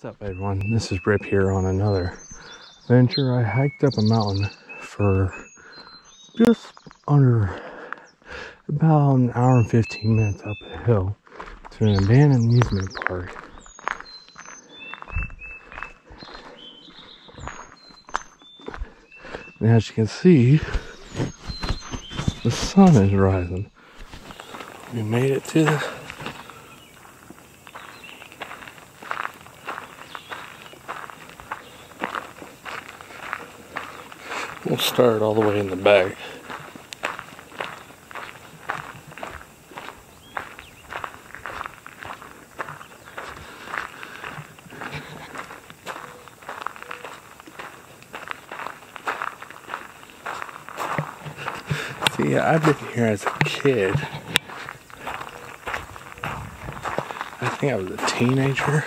What's up everyone? This is Rip here on another adventure. I hiked up a mountain for just under about an hour and 15 minutes up a hill to an abandoned amusement park. And as you can see, the sun is rising. We made it to the We'll start all the way in the back. See, I've been here as a kid. I think I was a teenager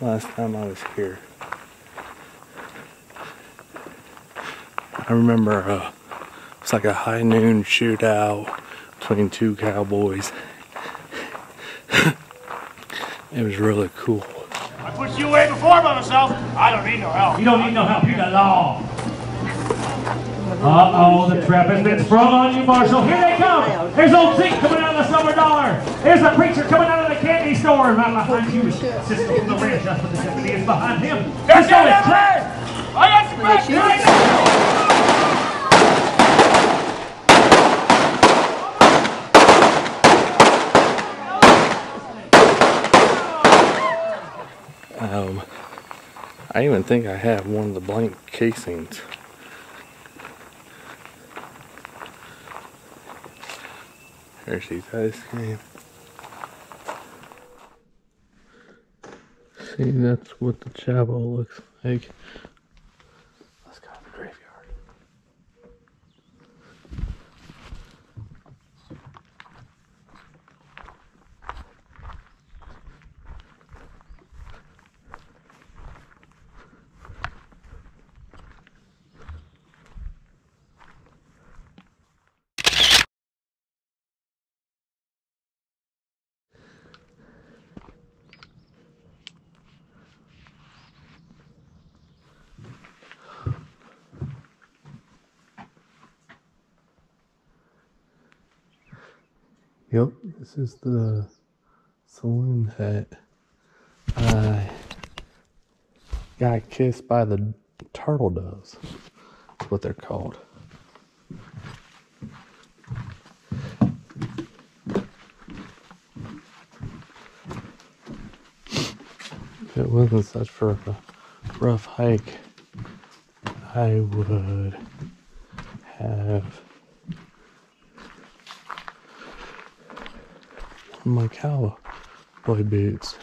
last time I was here. I remember uh, it's like a high noon shootout between two cowboys. it was really cool. I put you away before by myself. I don't need no help. You don't need no help. You got law. Uh-oh, the trap has been sprung on you, Marshall. Here they come. There's old Zeke coming out of the silver dollar. There's the preacher coming out of the candy store. Right behind you is Cisco from the ranch. That's what the deputy is behind him. Just Cisco get is that trapped. man! I got your back, I even think I have one of the blank casings. Hershey's ice cream. See, that's what the chapel looks like. Yep, this is the saloon that I got kissed by the turtle doves. That's what they're called. If it wasn't such for a rough hike, I would have my cowboy boots.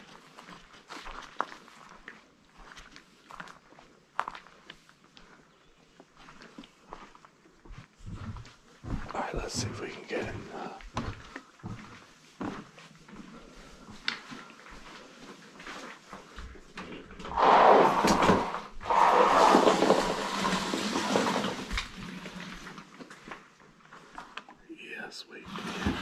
Alright, let's see if we can get in. Uh, yes, we can.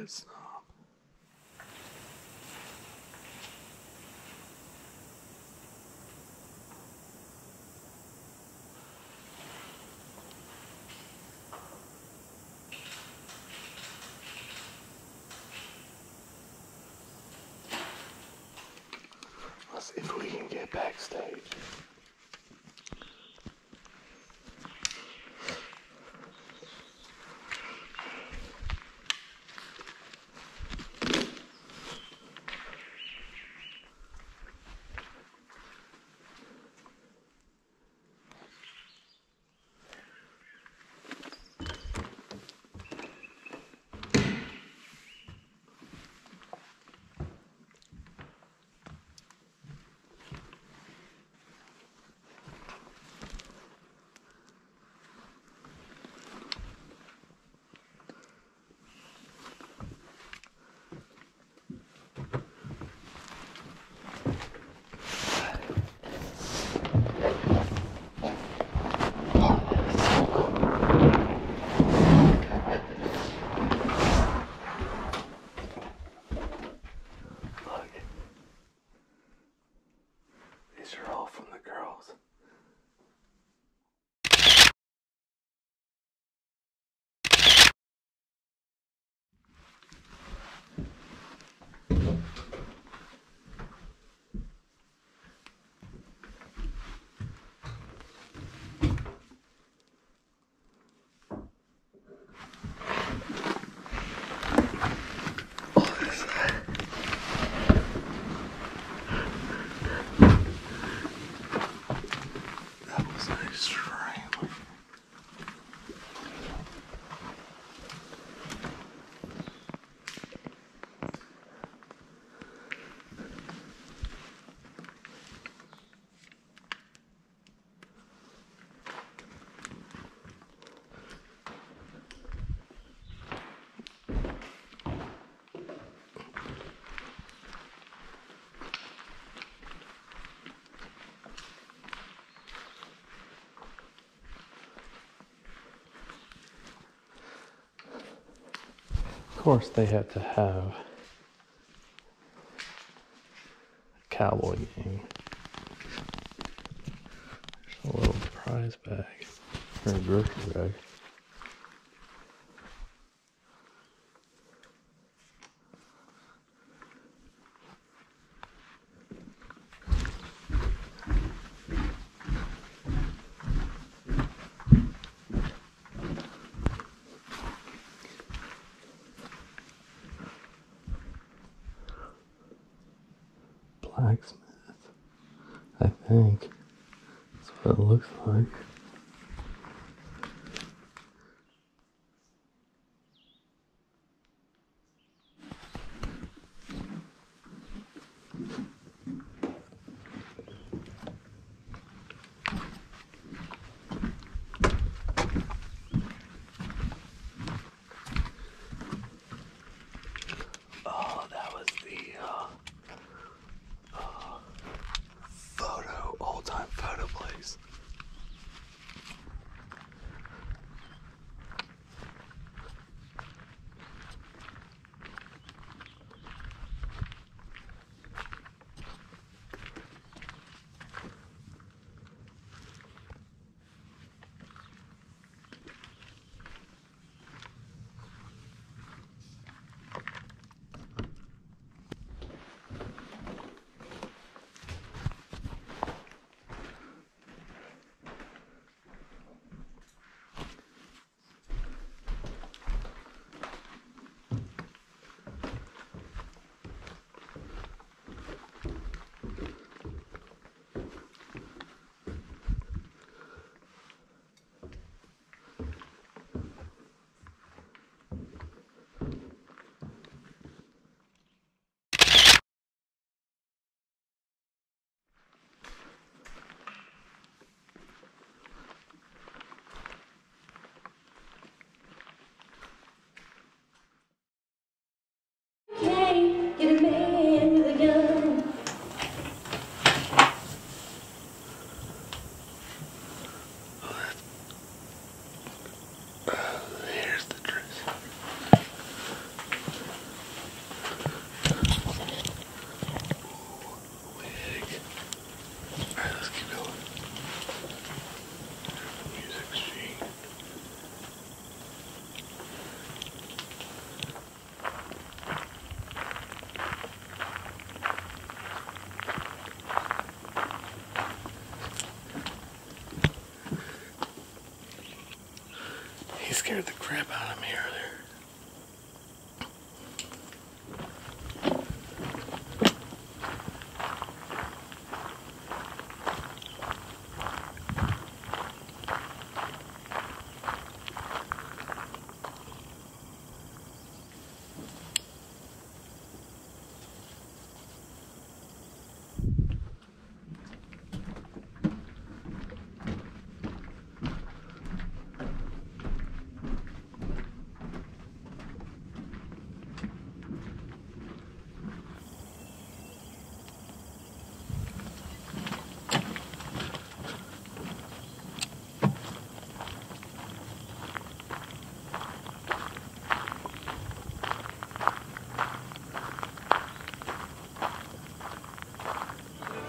It's not. Let's see if we can backstage. Of course, they had to have a cowboy game. There's a little prize bag or a grocery bag. Blacksmith, I think. That's what it looks like.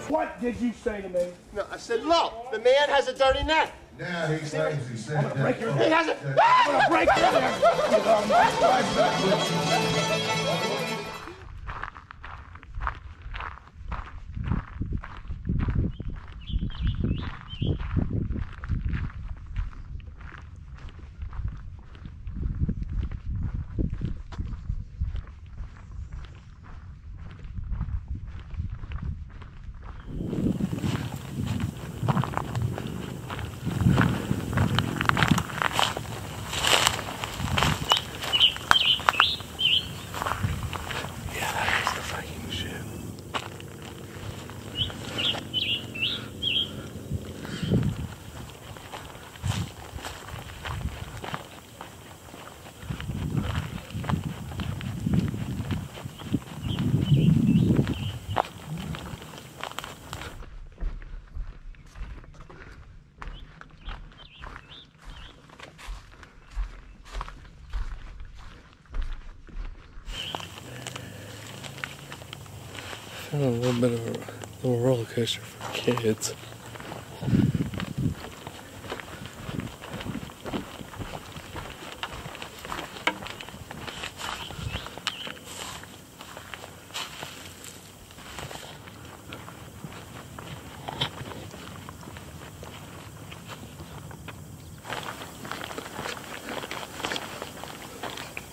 What did you say to me? No, I said, look, the man has a dirty neck. Now he claims he said that. He has a. I'm gonna break your neck. Yeah, that is the fucking shit. Found a little bit of a little roller coaster for kids.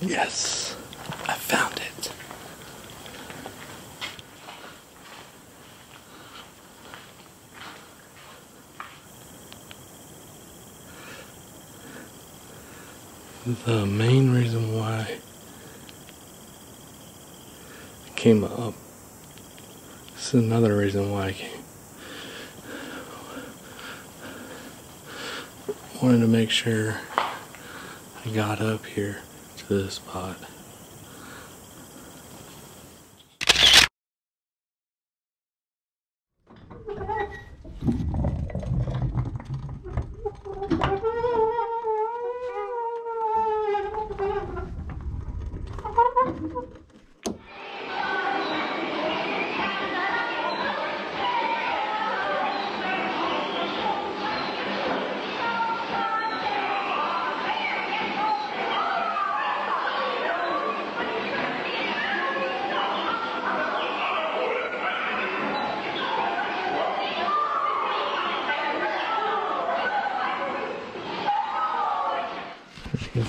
Yes, I found it. The main reason why I came up. This is another reason why I came. Wanted to make sure I got up here to this spot.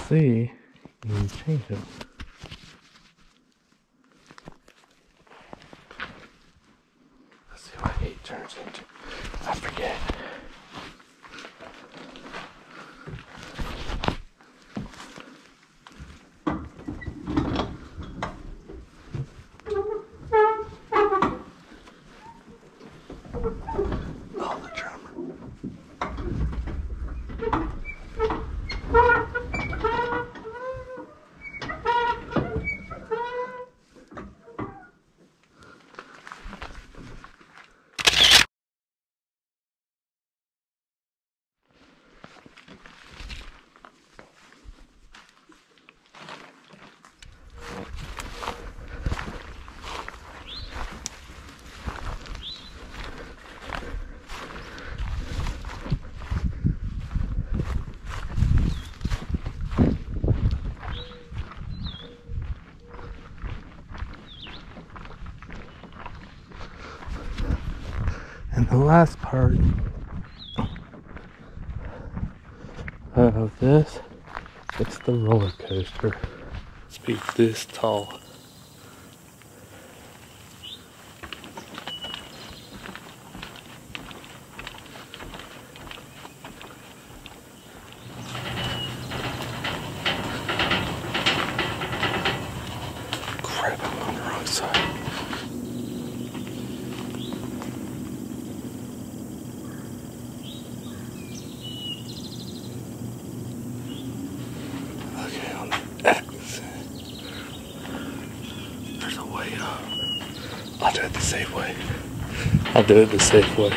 See, you change it. Let's see what eight turns into. I forget. Oh, the drummer. And the last part of this, it's the roller coaster. It's be this tall. Crap, I'm on the wrong side. Okay, on the X. There's a way up. I'll do it the safe way. I'll do it the safe way.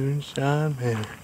Moonshine Manor.